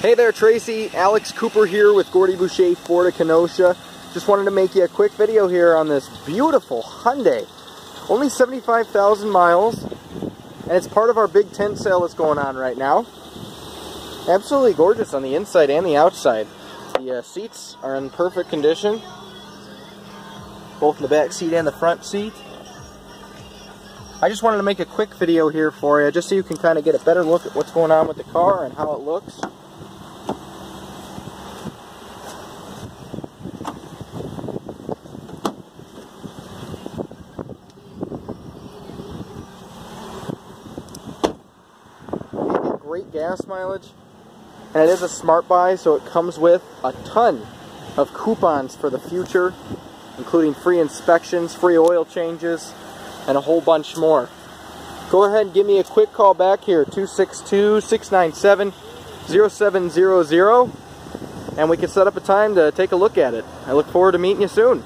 Hey there Tracy, Alex Cooper here with Gordie Boucher Ford of Kenosha. Just wanted to make you a quick video here on this beautiful Hyundai. Only 75,000 miles, and it's part of our big tent sale that's going on right now. Absolutely gorgeous on the inside and the outside. The uh, seats are in perfect condition, both the back seat and the front seat. I just wanted to make a quick video here for you, just so you can kind of get a better look at what's going on with the car and how it looks. Great gas mileage and it is a smart buy so it comes with a ton of coupons for the future including free inspections, free oil changes, and a whole bunch more. Go ahead and give me a quick call back here, 262-697-0700, and we can set up a time to take a look at it. I look forward to meeting you soon.